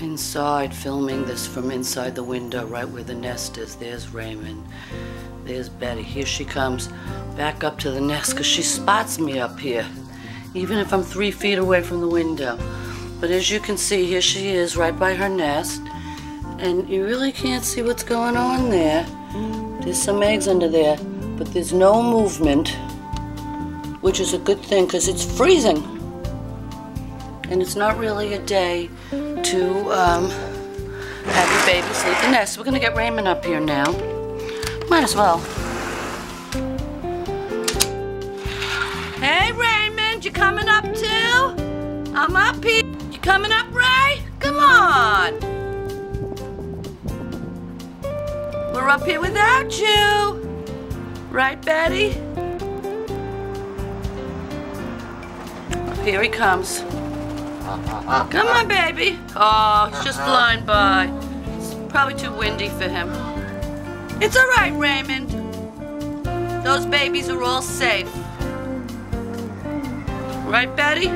inside filming this from inside the window, right where the nest is. There's Raymond. There's Betty. Here she comes back up to the nest because she spots me up here, even if I'm three feet away from the window. But as you can see, here she is right by her nest. And you really can't see what's going on there. There's some eggs under there, but there's no movement, which is a good thing because it's freezing. And it's not really a day to um, have your baby sleep in the nest. We're gonna get Raymond up here now. Might as well. Hey Raymond, you coming up too? I'm up here. You coming up, Ray? Come on. We're up here without you. Right, Betty? Here he comes. Come on, baby. Oh, he's just flying by. It's probably too windy for him. It's all right, Raymond. Those babies are all safe. Right, Betty?